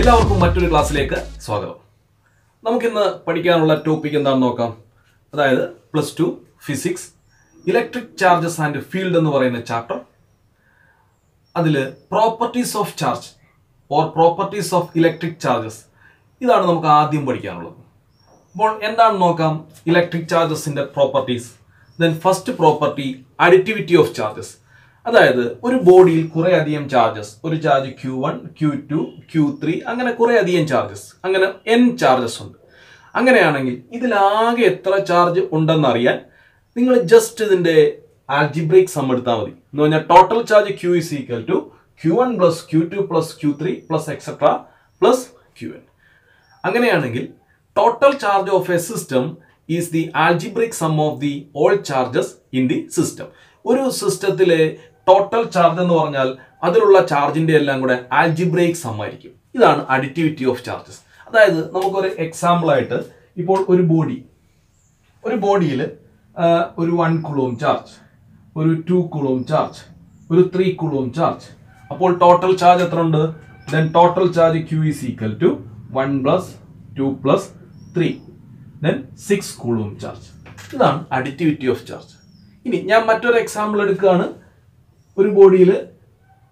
എല്ലാവർക്കും മറ്റൊരു ക്ലാസ്സിലേക്ക് സ്വാഗതം. നമുക്കിന്ന് പഠിക്കാനുള്ള ടോപ്പിക് എന്താണെന്ന് നോക്കാം. അതായത് plus two physics electric charges and field എന്ന് പറയുന്ന ചാപ്റ്റർ അതിൽ properties of charge or properties of electric charges ഇതാണ് നമുക്ക് ആദ്യം പഠിക്കാനുള്ളത്. അപ്പോൾ എന്താണ് നോക്കാം? ഇലക്ട്രിക് ചാർജസിന്റെ properties then first property additivity of charges അതായത് ഒരു ബോഡിയിൽ കുറേ അധികം ചാർജസ് ഒരു charge Q one Q two Q three അങ്ങനെ കുറേ അധികം ചാർജസ് അങ്ങനെ എൻ ചാർജസ് ഉണ്ട്. അങ്ങനെയാണെങ്കിൽ ഇതിലാകെ എത്ര ചാർജ് ഉണ്ടെന്നറിയാൻ നിങ്ങൾ ജസ്റ്റ് ഇതിന്റെ ആൽജിബ്രേക്ക് സം എടുത്താൽ മതി. എന്ന് പറഞ്ഞാൽ total charge Q is equal to Q one plus Q two plus Q three plus etcetera plus Q N അങ്ങനെയാണെങ്കിൽ total charge of a system is the algebraic sum of the all charges in the system ഒരു സിസ്റ്റത്തിലെ total charge എന്ന് പറഞ്ഞാൽ അതിലുള്ള ചാർജിന്റെ എല്ലാം കൂടെ ആൽജിബ്രേക്ക് സമ്മായിരിക്കും ഇതാണ് അഡിറ്റിവിറ്റി ഓഫ് ചാർജസ് അതായത് നമുക്കൊരു എക്സാമ്പിൾ ആയിട്ട് ഇപ്പോൾ ഒരു ബോഡി ഒരു ബോഡിയിൽ ഒരു വൺ കുളോം ചാർജ് ഒരു ടു കുളോം ചാർജ് ഒരു ത്രീ കുളോം ചാർജ് അപ്പോൾ ടോട്ടൽ ചാർജ് എത്ര ഉണ്ട് then total charge Q is equal to one plus two plus three then six coulomb charge ഇതാണ് അഡിറ്റിവിറ്റി ഓഫ് ചാർജ് ഇനി ഞാൻ മറ്റൊരു എക്സാമ്പിൾ എടുക്കുകയാണ്. ഒരു ബോഡിയിൽ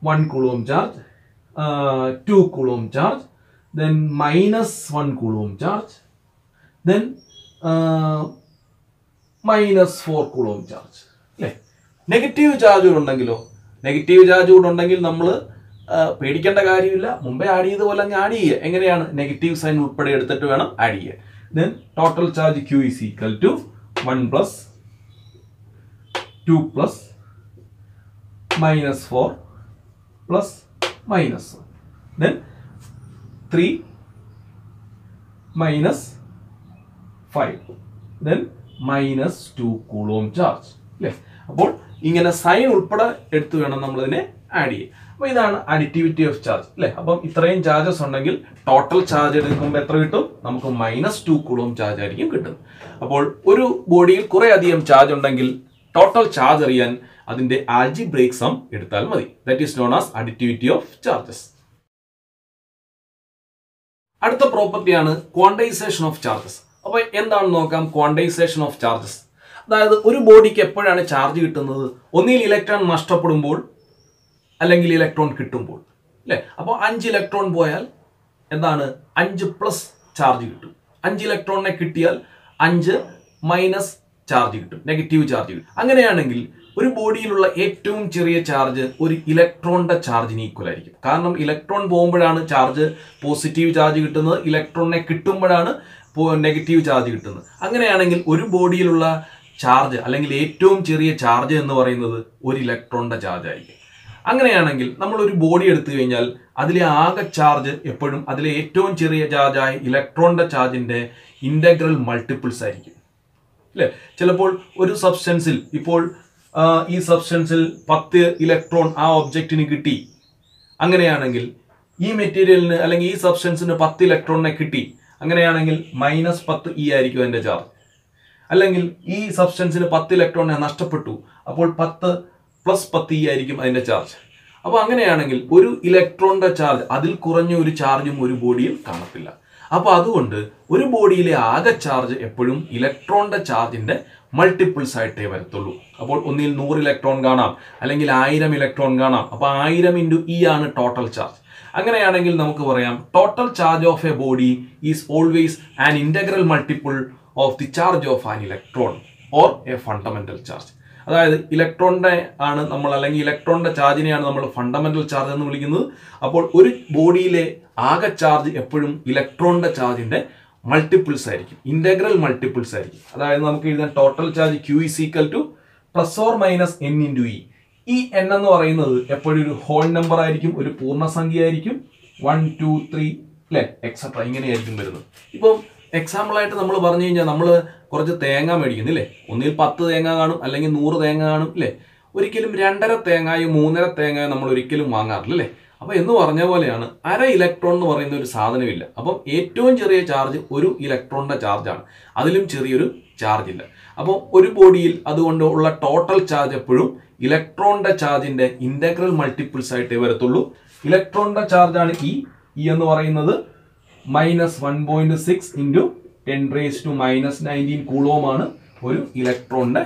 one coulomb charge two coulomb charge then minus one coulomb charge then minus four coulomb charge അല്ലേ? Negative charge ഉണ്ടെങ്കിലോ? Negative charge കൂടെ ഉണ്ടെങ്കിൽ നമ്മൾ പേടിക്കേണ്ട കാര്യമില്ല. മുമ്പേ ആഡ് ചെയ്ത പോലെ അങ്ങ് ആഡ് ചെയ്യുക. എങ്ങനെയാണ്? നെഗറ്റീവ് സൈൻ ഉൾപ്പെടെ എടുത്തിട്ട് വേണം ആഡ് ചെയ്യുക then total charge Q is equal to one plus two plus minus four plus minus then three minus five then minus two coulomb charge അല്ലേ അപ്പോൾ ഇങ്ങനെ സൈൻ ഉൾപ്പെടെ എടുത്തു വേണം നമ്മൾ ഇതിനെ ആഡ് ചെയ്യാൻ. അപ്പോൾ ഇതാണ് അഡിറ്റിവിറ്റി ഓഫ് ചാർജ് അല്ലേ? അപ്പം ഇത്രയും ചാർജസ് ഉണ്ടെങ്കിൽ ടോട്ടൽ ചാർജ് എടുക്കുമ്പോൾ എത്ര കിട്ടും? നമുക്ക് മൈനസ് ടു കൂളോം ചാർജ് ആയിരിക്കും കിട്ടുന്നത്. അപ്പോൾ ഒരു ബോഡിയിൽ കുറെ അധികം ചാർജ് ഉണ്ടെങ്കിൽ ടോട്ടൽ ചാർജ് അറിയാൻ അതിന്റെ ആൽജി ബ്രേക്ക് സം എടുത്താൽ മതി. That is known as additivity of charges അടുത്ത പ്രോപ്പർട്ടിയാണ് ക്വാണ്ടൈസേഷൻ ഓഫ് ചാർജസ് അപ്പോൾ എന്താണ് നോക്കാം? ക്വാണ്ടൈസേഷൻ ഓഫ് ചാർജസ് അതായത് ഒരു ബോഡിക്ക് എപ്പോഴാണ് ചാർജ് കിട്ടുന്നത്? ഒന്നിൽ ഇലക്ട്രോൺ നഷ്ടപ്പെടുമ്പോൾ അല്ലെങ്കിൽ ഇലക്ട്രോൺ കിട്ടുമ്പോൾ. അല്ലേ? അപ്പോൾ അഞ്ച് ഇലക്ട്രോൺ പോയാൽ എന്താണ്? അഞ്ച് പ്ലസ് ചാർജ് കിട്ടും. അഞ്ച് ഇലക്ട്രോണിനെ കിട്ടിയാൽ അഞ്ച് മൈനസ് ചാർജ് കിട്ടും. നെഗറ്റീവ് ചാർജ് കിട്ടും. അങ്ങനെയാണെങ്കിൽ ഒരു ബോഡിയിലുള്ള ഏറ്റവും ചെറിയ ചാർജ് ഒരു ഇലക്ട്രോണിന്റെ ചാർജിന് ഈക്വൽ ആയിരിക്കും. കാരണം ഇലക്ട്രോൺ പോകുമ്പോഴാണ് ചാർജ് പോസിറ്റീവ് ചാർജ് കിട്ടുന്നത് ഇലക്ട്രോണിനെ കിട്ടുമ്പോഴാണ് നെഗറ്റീവ് ചാർജ് കിട്ടുന്നത്. അങ്ങനെയാണെങ്കിൽ ഒരു ബോഡിയിലുള്ള ചാർജ് അല്ലെങ്കിൽ ഏറ്റവും ചെറിയ ചാർജ് എന്ന് പറയുന്നത് ഒരു ഇലക്ട്രോണിന്റെ ചാർജ് ആയിരിക്കും. അങ്ങനെയാണെങ്കിൽ നമ്മൾ ഒരു ബോഡി എടുത്തു കഴിഞ്ഞാൽ അതിലെ ആകെ ചാർജ് എപ്പോഴും അതിലെ ഏറ്റവും ചെറിയ ചാർജായ ഇലക്ട്രോണിന്റെ ചാർജിന്റെ ഇന്റഗ്രൽ മൾട്ടിപ്പിൾസ് ആയിരിക്കും. അല്ലേ? ചിലപ്പോൾ ഒരു സബ്സ്റ്റൻസിൽ ഇപ്പോൾ ഈ സബ്സ്റ്റൻസിൽ പത്ത് ഇലക്ട്രോൺ ആ ഒബ്ജക്റ്റിന് കിട്ടി. അങ്ങനെയാണെങ്കിൽ ഈ മെറ്റീരിയലിന് അല്ലെങ്കിൽ ഈ സബ്സ്റ്റൻസിന് പത്ത് ഇലക്ട്രോണിനെ കിട്ടി. അങ്ങനെയാണെങ്കിൽ മൈനസ് പത്ത് ഇ ആയിരിക്കും അതിന്റെ ചാർജ് അല്ലെങ്കിൽ ഈ സബ്സ്റ്റൻസിന് പത്ത് ഇലക്ട്രോണിനെ നഷ്ടപ്പെട്ടു. അപ്പോൾ പത്ത് പ്ലസ് പത്ത് ഇ ആയിരിക്കും അതിന്റെ ചാർജ് അപ്പോൾ അങ്ങനെയാണെങ്കിൽ ഒരു ഇലക്ട്രോണിന്റെ ചാർജ് അതിൽ കുറഞ്ഞ ഒരു ചാർജും ഒരു ബോഡിയിൽ കാണത്തില്ല. അപ്പോൾ അതുകൊണ്ട് ഒരു ബോഡിയിലെ ആകെ ചാർജ് എപ്പോഴും ഇലക്ട്രോണിന്റെ ചാർജിന്റെ മൾട്ടിപ്പിൾസ് ആയിട്ടേ വരത്തുള്ളൂ. അപ്പോൾ ഒന്നിൽ നൂറ് ഇലക്ട്രോൺ കാണാം അല്ലെങ്കിൽ ആയിരം ഇലക്ട്രോൺ കാണാം. അപ്പോൾ ആയിരം ഇന്റു ഇ ആണ് ടോട്ടൽ ചാർജ് അങ്ങനെയാണെങ്കിൽ നമുക്ക് പറയാം total charge of a body is always an integral multiple of the charge of an electron or a fundamental charge അതായത് ഇലക്ട്രോണിന്റെ ആണ് നമ്മൾ അല്ലെങ്കിൽ ഇലക്ട്രോണിന്റെ ചാർജിനെയാണ് നമ്മൾ ഫണ്ടമെന്റൽ ചാർജ് എന്ന് വിളിക്കുന്നത്. അപ്പോൾ ഒരു ബോഡിയിലെ ആകെ ചാർജ് എപ്പോഴും ഇലക്ട്രോണിന്റെ ചാർജിന്റെ മൾട്ടിപ്പിൾസ് ആയിരിക്കും. ഇന്റഗ്രൽ മൾട്ടിപ്പിൾസ് ആയിരിക്കും. അതായത് നമുക്ക് എഴുതാൻ total charge Q is equal to plus or minus n into e ഈ എൻ എന്ന് പറയുന്നത് എപ്പോഴും ഒരു ഹോൾ നമ്പർ ആയിരിക്കും ഒരു പൂർണസംഖ്യ ആയിരിക്കും വൺ ടു ത്രീ അല്ലെ എക്സെട്ര ഇങ്ങനെയായിരിക്കും വരുന്നത്. ഇപ്പം എക്സാമ്പിൾ ആയിട്ട് നമ്മൾ പറഞ്ഞു കഴിഞ്ഞാൽ നമ്മൾ കുറച്ച് തേങ്ങ മേടിക്കുന്നു മേടിക്കുന്നില്ലേ? ഒന്നിൽ പത്ത് തേങ്ങ കാണും അല്ലെങ്കിൽ നൂറ് തേങ്ങ കാണും ഇല്ലേ? ഒരിക്കലും രണ്ടര തേങ്ങായോ മൂന്നര തേങ്ങയോ നമ്മൾ ഒരിക്കലും വാങ്ങാറില്ല അല്ലേ അപ്പോൾ എന്ന് പറഞ്ഞ പോലെയാണ് അര ഇലക്ട്രോൺ എന്ന് പറയുന്ന ഒരു സാധനമില്ല അപ്പം ഏറ്റവും ചെറിയ ചാർജ് ഒരു ഇലക്ട്രോണിന്റെ ചാർജാണ് അതിലും ചെറിയൊരു ചാർജ് ഇല്ല. അപ്പോൾ ഒരു ബോഡിയിൽ അതുകൊണ്ട് ഉള്ള ടോട്ടൽ ചാർജ് എപ്പോഴും ഇലക്ട്രോണിന്റെ ചാർജിന്റെ ഇന്റഗ്രൽ മൾട്ടിപ്പിൾസ് ആയിട്ടേ വരത്തുള്ളൂ. ഇലക്ട്രോണിന്റെ ചാർജാണ് ഈ ഇ എന്ന് പറയുന്നത്. Minus one point six into ten raise to minus nineteen കൂളോമാണ് ഒരു ഇലക്ട്രോണിന്റെ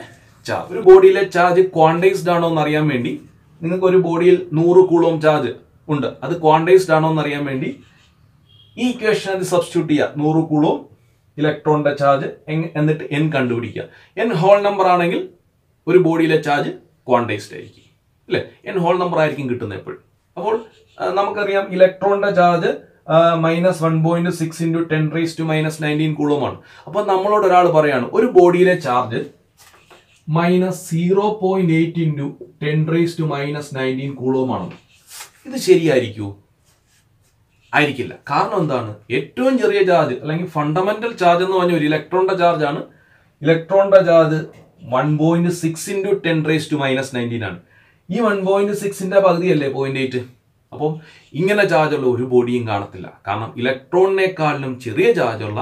ചാർജ് ഒരു ബോഡിയിലെ ചാർജ് ക്വാണ്ടൈസ്ഡ് ആണോ എന്ന് അറിയാൻ വേണ്ടി നിങ്ങൾക്ക് ഒരു ബോഡിയിൽ നൂറ് കൂളോം ചാർജ് ഉണ്ട്. അത് ക്വാണ്ടൈസ്ഡ് ആണോ എന്ന് അറിയാൻ വേണ്ടി ഈ ഇക്വേഷൻ അത് സബ്സ്റ്റിറ്റ്യൂട്ട് ചെയ്യുക. നൂറ് കൂളോം ഇലക്ട്രോണിന്റെ ചാർജ് എന്നിട്ട് എൻ കണ്ടുപിടിക്കുക. എൻ ഹോൾ നമ്പർ ആണെങ്കിൽ ഒരു ബോഡിയിലെ ചാർജ് ക്വാണ്ടൈസ്ഡ് ആയിരിക്കും. അല്ലേ? എൻ ഹോൾ നമ്പർ ആയിരിക്കും കിട്ടുന്നത് എപ്പോഴും. അപ്പോൾ നമുക്കറിയാം ഇലക്ട്രോണിന്റെ charge minus one point six into ten raise to minus nineteen കൂളോമാണ് അപ്പൊ നമ്മളോട് ഒരാൾ പറയാണ് ഒരു ബോഡിയിലെ charge minus zero point eight into ten raise to minus nineteen കൂളോമാണ് ഇത് ശരിയായിരിക്കൂ? ആയിരിക്കില്ല. കാരണം എന്താണ്? ഏറ്റവും ചെറിയ ചാർജ് അല്ലെങ്കിൽ ഫണ്ടമെന്റൽ ചാർജ് എന്ന് പറഞ്ഞ ഒരു ഇലക്ട്രോണിന്റെ ചാർജ് ആണ്. ഇലക്ട്രോണിന്റെ charge one point six into ten raise to minus nineteen ആണ്. ഈ വൺ പോയിന്റ് സിക്സിന്റെ പകുതിയല്ലേ പോയിന്റ് എയ്റ്റ് അപ്പം ഇങ്ങനെ ചാർജുള്ള ഒരു ബോഡിയും കാണത്തില്ല. കാരണം ഇലക്ട്രോണിനേക്കാളിലും ചെറിയ ചാർജുള്ള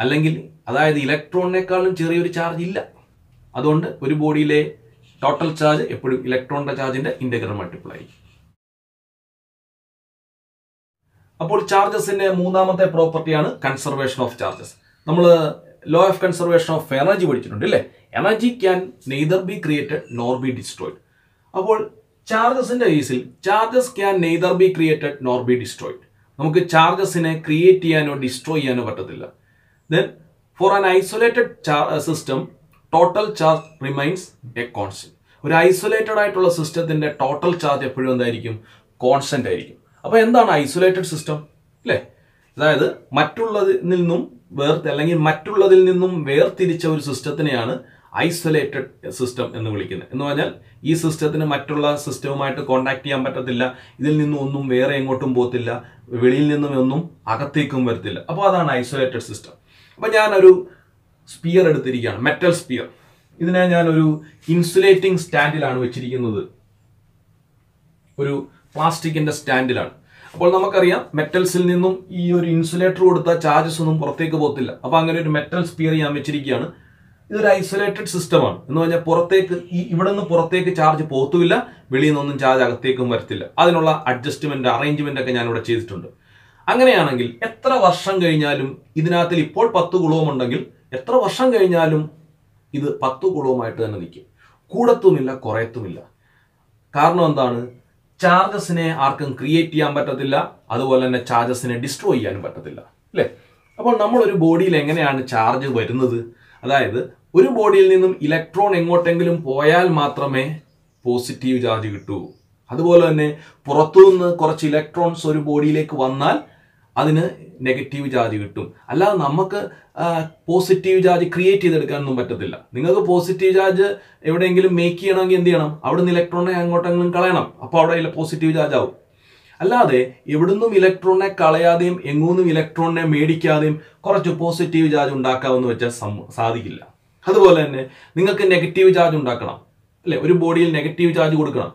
അല്ലെങ്കിൽ അതായത് ഇലക്ട്രോണിനേക്കാളും ചെറിയൊരു ചാർജ് ഇല്ല. അതുകൊണ്ട് ഒരു ബോഡിയിലെ ടോട്ടൽ ചാർജ് എപ്പോഴും ഇലക്ട്രോണിന്റെ ചാർജിന്റെ ഇന്റഗ്രൽ മൾട്ടിപ്ലൈ അപ്പോൾ ചാർജസിന്റെ മൂന്നാമത്തെ പ്രോപ്പർട്ടിയാണ് കൺസർവേഷൻ ഓഫ് ചാർജസ് നമ്മൾ law of conservation of energy പഠിച്ചിട്ടുണ്ട് അല്ലേ energy can neither be created nor be destroyed അപ്പോൾ ചാർജസിന്റെ കേസിൽ charges can neither be created nor be destroyed. നമുക്ക് ചാർജസിനെ ക്രിയേറ്റ് ചെയ്യാനോ ഡിസ്ട്രോയ് ചെയ്യാനോ പറ്റത്തില്ല. Then for an isolated system total charge remains a constant ഒരു ഐസൊലേറ്റഡ് ആയിട്ടുള്ള സിസ്റ്റത്തിന്റെ ടോട്ടൽ ചാർജ് എപ്പോഴും എന്തായിരിക്കും? കോൺസ്റ്റന്റ് ആയിരിക്കും. അപ്പൊ എന്താണ് ഐസൊലേറ്റഡ് സിസ്റ്റം അല്ലേ അതായത് മറ്റുള്ളതിൽ നിന്നും വേർ അല്ലെങ്കിൽ മറ്റുള്ളതിൽ നിന്നും വേർതിരിച്ച ഒരു സിസ്റ്റത്തിനെയാണ് ഐസൊലേറ്റഡ് സിസ്റ്റം എന്ന് വിളിക്കുന്നത് എന്ന് പറഞ്ഞാൽ ഈ സിസ്റ്റത്തിന് മറ്റുള്ള സിസ്റ്റവുമായിട്ട് കോണ്ടാക്ട് ചെയ്യാൻ പറ്റത്തില്ല. ഇതിൽ നിന്നും ഒന്നും വേറെ എങ്ങോട്ടും പോകത്തില്ല. വെളിയിൽ നിന്നും ഒന്നും അകത്തേക്കും വരത്തില്ല. അപ്പോൾ അതാണ് ഐസൊലേറ്റഡ് സിസ്റ്റം. അപ്പോൾ ഞാനൊരു സ്പിയർ എടുത്തിരിക്കുകയാണ്. Metal sphere. ഇതിനെ ഞാനൊരു ഇൻസുലേറ്റിംഗ് സ്റ്റാൻഡിലാണ് വെച്ചിരിക്കുന്നത്. ഒരു പ്ലാസ്റ്റിക്കിന്റെ സ്റ്റാൻഡിലാണ്. അപ്പോൾ നമുക്കറിയാം മെറ്റൽസിൽ നിന്നും ഈ ഒരു ഇൻസുലേറ്റർ കൊടുത്ത ചാർജസ് ഒന്നും പുറത്തേക്ക് പോകത്തില്ല. അപ്പോൾ അങ്ങനെ ഒരു മെറ്റൽ സ്പിയർ ഞാൻ വെച്ചിരിക്കുകയാണ്. ഇതൊരു ഐസൊലേറ്റഡ് സിസ്റ്റമാണ് എന്ന് പറഞ്ഞാൽ പുറത്തേക്ക് ഈ ഇവിടെ നിന്ന് പുറത്തേക്ക് ചാർജ് പോത്തുമില്ല വെളിയിൽ നിന്നൊന്നും ചാർജ് അകത്തേക്കും വരത്തില്ല. അതിനുള്ള അഡ്ജസ്റ്റ്മെന്റ് അറേഞ്ച്മെന്റ് ഒക്കെ ഞാൻ ഇവിടെ ചെയ്തിട്ടുണ്ട്. അങ്ങനെയാണെങ്കിൽ എത്ര വർഷം കഴിഞ്ഞാലും ഇതിനകത്തിൽ ഇപ്പോൾ പത്ത് കുളവും ഉണ്ടെങ്കിൽ എത്ര വർഷം കഴിഞ്ഞാലും ഇത് പത്ത് കുളവുമായിട്ട് തന്നെ നിൽക്കും. കൂടത്തുമില്ല കുറയത്തുമില്ല. കാരണം എന്താണ്? ചാർജസിനെ ആർക്കും ക്രിയേറ്റ് ചെയ്യാൻ പറ്റത്തില്ല അതുപോലെ തന്നെ ചാർജസിനെ ഡിസ്ട്രോയ് ചെയ്യാനും പറ്റത്തില്ല. അല്ലേ? അപ്പോൾ നമ്മളൊരു ബോഡിയിൽ എങ്ങനെയാണ് ചാർജ് വരുന്നത്? അതായത് ഒരു ബോഡിയിൽ നിന്നും ഇലക്ട്രോൺ എങ്ങോട്ടെങ്കിലും പോയാൽ മാത്രമേ പോസിറ്റീവ് ചാർജ് കിട്ടൂ. അതുപോലെ തന്നെ പുറത്തുനിന്ന് കുറച്ച് ഇലക്ട്രോൺസ് ഒരു ബോഡിയിലേക്ക് വന്നാൽ അതിന് നെഗറ്റീവ് ചാർജ് കിട്ടും. അല്ലാതെ നമുക്ക് പോസിറ്റീവ് ചാർജ് ക്രിയേറ്റ് ചെയ്തെടുക്കാനൊന്നും പറ്റത്തില്ല. നിങ്ങൾക്ക് പോസിറ്റീവ് ചാർജ് എവിടെയെങ്കിലും മേക്ക് ചെയ്യണമെങ്കിൽ എന്ത് ചെയ്യണം? അവിടുന്ന് ഇലക്ട്രോണിനെ അങ്ങോട്ടെങ്കിലും കളയണം. അപ്പോൾ അവിടെ പോസിറ്റീവ് ചാർജ് ആവും. അല്ലാതെ എവിടുന്നും ഇലക്ട്രോണിനെ കളയാതെയും എങ്ങൂന്നും ഇലക്ട്രോണിനെ മേടിക്കാതെയും കുറച്ച് പോസിറ്റീവ് ചാർജ് ഉണ്ടാക്കാമെന്ന് വെച്ചാൽ സാധിക്കില്ല. അതുപോലെ തന്നെ നിങ്ങൾക്ക് നെഗറ്റീവ് ചാർജ് ഉണ്ടാക്കണം. അല്ലെ? ഒരു ബോഡിയിൽ നെഗറ്റീവ് ചാർജ് കൊടുക്കണം.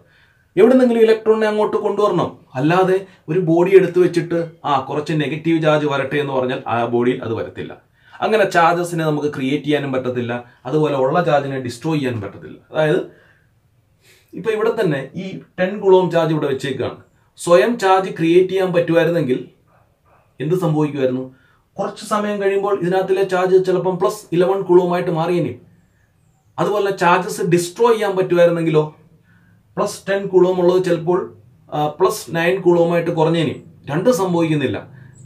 എവിടെ നിന്നെങ്കിലും ഇലക്ട്രോണിനെ അങ്ങോട്ട് കൊണ്ടുവരണം. അല്ലാതെ ഒരു ബോഡി എടുത്തു വെച്ചിട്ട് ആ കുറച്ച് നെഗറ്റീവ് ചാർജ് വരട്ടെ എന്ന് പറഞ്ഞാൽ ആ ബോഡിയിൽ അത് വരത്തില്ല. അങ്ങനെ ചാർജസിനെ നമുക്ക് ക്രിയേറ്റ് ചെയ്യാനും പറ്റത്തില്ല. അതുപോലെ ഉള്ള ചാർജിനെ ഡിസ്ട്രോയ് ചെയ്യാനും പറ്റത്തില്ല. അതായത് ഇപ്പൊ ഇവിടെ തന്നെ ഈ ടെൻ കുളോം ചാർജ് ഇവിടെ വെച്ചേക്കാണ്. സ്വയം ചാർജ് ക്രിയേറ്റ് ചെയ്യാൻ പറ്റുമായിരുന്നെങ്കിൽ എന്ത് സംഭവിക്കുമായിരുന്നു? കുറച്ച് സമയം കഴിയുമ്പോൾ ഇതിനകത്തിലെ ചാർജ് ചിലപ്പം പ്ലസ് ഇലവൻ കുളവുമായിട്ട് മാറിയേനെ. അതുപോലെ ചാർജസ് ഡിസ്ട്രോയ് ചെയ്യാൻ പറ്റുമായിരുന്നെങ്കിലോ പ്ലസ് ടെൻ ഉള്ളത് ചിലപ്പോൾ പ്ലസ് നയൻ കുളവുമായിട്ട് കുറഞ്ഞേനെ. രണ്ടും സംഭവിക്കുന്നില്ല.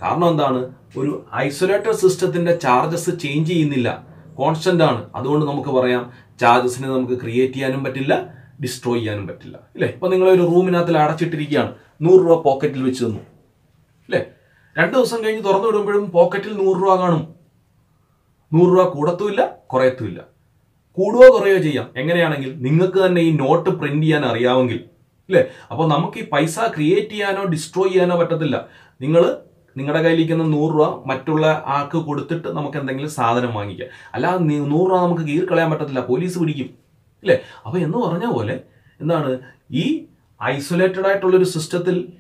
കാരണം എന്താണ്? ഒരു ഐസൊലേറ്റഡ് സിസ്റ്റത്തിന്റെ ചാർജസ് ചേഞ്ച് ചെയ്യുന്നില്ല. കോൺസ്റ്റന്റ് ആണ്. അതുകൊണ്ട് നമുക്ക് പറയാം ചാർജസിനെ നമുക്ക് ക്രിയേറ്റ് ചെയ്യാനും പറ്റില്ല ഡിസ്ട്രോയ് ചെയ്യാനും പറ്റില്ല. ഇല്ലേ? ഇപ്പൊ നിങ്ങൾ ഒരു റൂമിനകത്തിൽ അടച്ചിട്ടിരിക്കുകയാണ്. നൂറ് രൂപ പോക്കറ്റിൽ വെച്ച് തന്നു. അല്ലേ രണ്ട് ദിവസം കഴിഞ്ഞ് തുറന്നു വിടുമ്പോഴും പോക്കറ്റിൽ നൂറ് രൂപ കാണും. നൂറ് രൂപ കൂടത്തുമില്ല കുറയത്തുമില്ല. കൂടുകയോ കുറയോ ചെയ്യാം. എങ്ങനെയാണെങ്കിൽ നിങ്ങൾക്ക് തന്നെ ഈ നോട്ട് പ്രിന്റ് ചെയ്യാൻ അറിയാമെങ്കിൽ അല്ലേ? അപ്പോൾ നമുക്ക് ഈ പൈസ ക്രിയേറ്റ് ചെയ്യാനോ ഡിസ്ട്രോയ് ചെയ്യാനോ പറ്റത്തില്ല. നിങ്ങൾ നിങ്ങളുടെ കയ്യിലിരിക്കുന്ന നൂറ് രൂപ മറ്റുള്ള ആൾക്ക് കൊടുത്തിട്ട് നമുക്ക് എന്തെങ്കിലും സാധനം വാങ്ങിക്കാം. അല്ലാതെ നൂറ് രൂപ നമുക്ക് കീറി കളയാൻ പറ്റത്തില്ല. പോലീസ് പിടിക്കും അല്ലേ? അപ്പോൾ എന്ന് പറഞ്ഞ പോലെ എന്താണ്? ഈ ഐസൊലേറ്റഡ് ആയിട്ടുള്ളൊരു സിസ്റ്റത്തിൽ